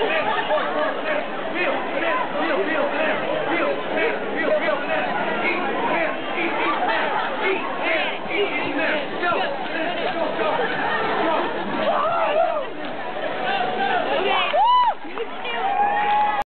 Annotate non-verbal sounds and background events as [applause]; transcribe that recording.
Yeah. [laughs]